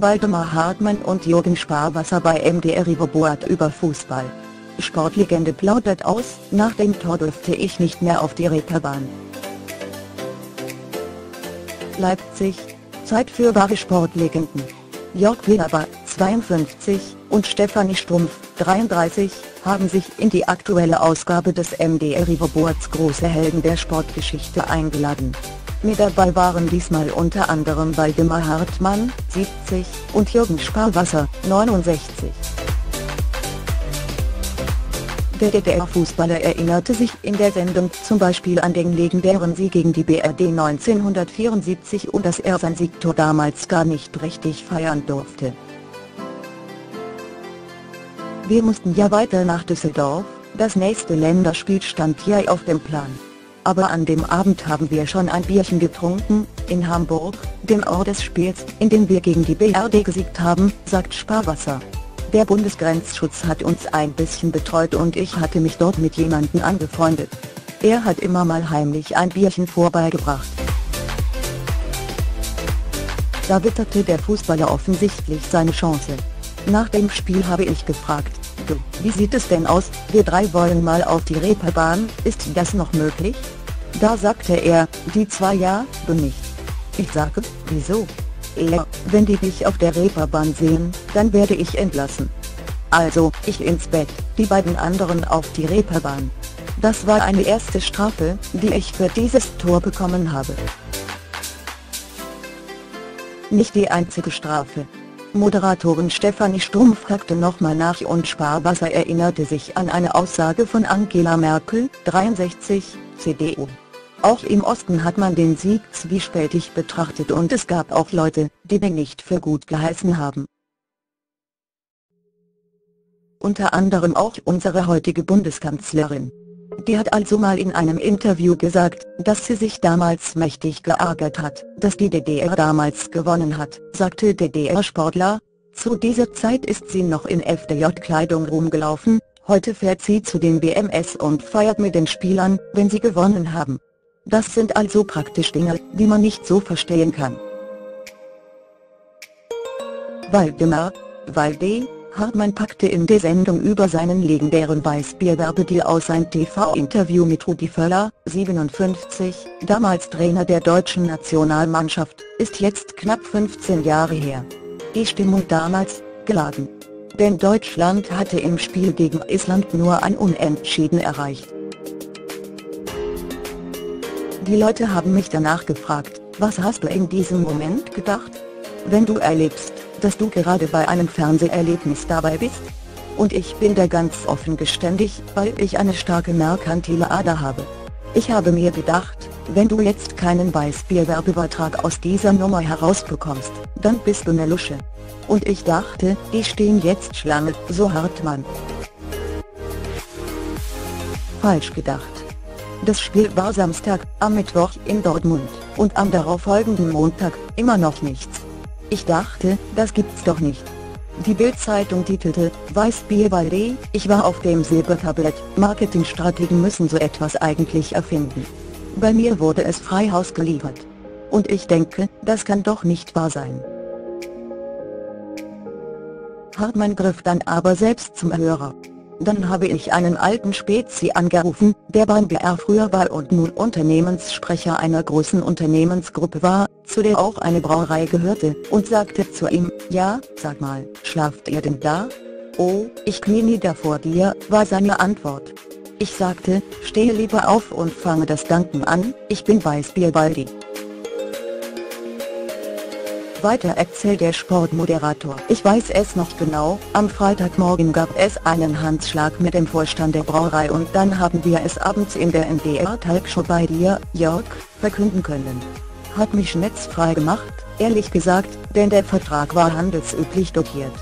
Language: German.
Waldemar Hartmann und Jürgen Sparwasser bei MDR Riverboard über Fußball. Sportlegende plaudert aus, nach dem Tor durfte ich nicht mehr auf die Reeperbahn. Leipzig, Zeit für wahre Sportlegenden. Jörg Willeber, 52, und Stefanie Strumpf, 33, haben sich in die aktuelle Ausgabe des MDR Riverboards große Helden der Sportgeschichte eingeladen. Mit dabei waren diesmal unter anderem Waldemar Hartmann, 70, und Jürgen Sparwasser, 69. Der DDR-Fußballer erinnerte sich in der Sendung zum Beispiel an den legendären Sieg gegen die BRD 1974 und dass er sein Siegtor damals gar nicht richtig feiern durfte. Wir mussten ja weiter nach Düsseldorf, das nächste Länderspiel stand ja auf dem Plan. Aber an dem Abend haben wir schon ein Bierchen getrunken, in Hamburg, dem Ort des Spiels, in dem wir gegen die BRD gesiegt haben, sagt Sparwasser. Der Bundesgrenzschutz hat uns ein bisschen betreut und ich hatte mich dort mit jemandem angefreundet. Er hat immer mal heimlich ein Bierchen vorbeigebracht. Da witterte der Fußballer offensichtlich seine Chance. Nach dem Spiel habe ich gefragt, du, wie sieht es denn aus, wir drei wollen mal auf die Reeperbahn, ist das noch möglich? Da sagte er, die zwei ja, du nicht. Ich sage, wieso? Er, wenn die dich auf der Reeperbahn sehen, dann werde ich entlassen. Also, ich ins Bett, die beiden anderen auf die Reeperbahn. Das war eine erste Strafe, die ich für dieses Tor bekommen habe. Nicht die einzige Strafe. Moderatorin Stefanie Stumpf hackte nochmal nach und Sparwasser erinnerte sich an eine Aussage von Angela Merkel, 63, CDU. Auch im Osten hat man den Sieg zwiespältig betrachtet und es gab auch Leute, die den nicht für gut geheißen haben. Unter anderem auch unsere heutige Bundeskanzlerin. Die hat also mal in einem Interview gesagt, dass sie sich damals mächtig geärgert hat, dass die DDR damals gewonnen hat, sagte DDR-Sportler. Zu dieser Zeit ist sie noch in FDJ-Kleidung rumgelaufen, heute fährt sie zu den BMS und feiert mit den Spielern, wenn sie gewonnen haben. Das sind also praktisch Dinge, die man nicht so verstehen kann. Waldemar, Walde, Hartmann packte in der Sendung über seinen legendären Weißbier-Werbedeal aus ein TV-Interview mit Rudi Völler, 57, damals Trainer der deutschen Nationalmannschaft, ist jetzt knapp 15 Jahre her. Die Stimmung damals, geladen. Denn Deutschland hatte im Spiel gegen Island nur ein Unentschieden erreicht. Die Leute haben mich danach gefragt, was hast du in diesem Moment gedacht? Wenn du erlebst, dass du gerade bei einem Fernseherlebnis dabei bist? Und ich bin da ganz offen geständig, weil ich eine starke merkantile Ader habe. Ich habe mir gedacht, wenn du jetzt keinen Weißbierwerbevertrag aus dieser Nummer herausbekommst, dann bist du ne Lusche. Und ich dachte, die stehen jetzt Schlange, so hart man. Falsch gedacht. Das Spiel war Samstag, am Mittwoch in Dortmund, und am darauffolgenden Montag, immer noch nichts. Ich dachte, das gibt's doch nicht. Die Bild-Zeitung titelte, Weißbierballet, ich war auf dem Silbertablett, Marketingstrategen müssen so etwas eigentlich erfinden. Bei mir wurde es frei Haus geliefert. Und ich denke, das kann doch nicht wahr sein. Hartmann griff dann aber selbst zum Hörer. Dann habe ich einen alten Spezi angerufen, der beim BR früher war und nun Unternehmenssprecher einer großen Unternehmensgruppe war, zu der auch eine Brauerei gehörte, und sagte zu ihm, ja, sag mal, schlaft ihr denn da? Oh, ich knie nieder vor dir, war seine Antwort. Ich sagte, stehe lieber auf und fange das Danken an, ich bin Weißbierbaldi. Weiter erzählt der Sportmoderator. Ich weiß es noch genau, am Freitagmorgen gab es einen Handschlag mit dem Vorstand der Brauerei und dann haben wir es abends in der NDR Talkshow bei dir, Jörg, verkünden können. Hat mich schmetzfrei gemacht, ehrlich gesagt, denn der Vertrag war handelsüblich dotiert.